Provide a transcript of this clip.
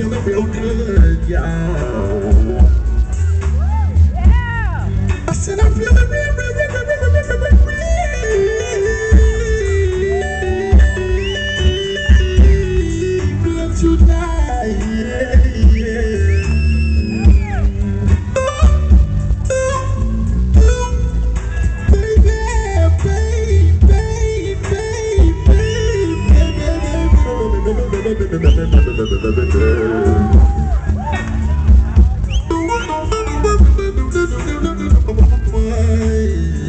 feeling real good, y'all. I said I'm feeling real, Bye.